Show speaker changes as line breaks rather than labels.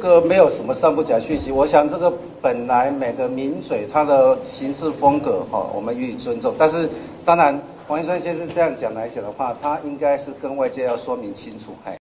这个没有什么上不假讯息，我想这个本来每个名嘴他的行事风格哈，我们予以尊重。但是当然，王一川先生这样讲来讲的话，他应该是跟外界要说明清楚，哎。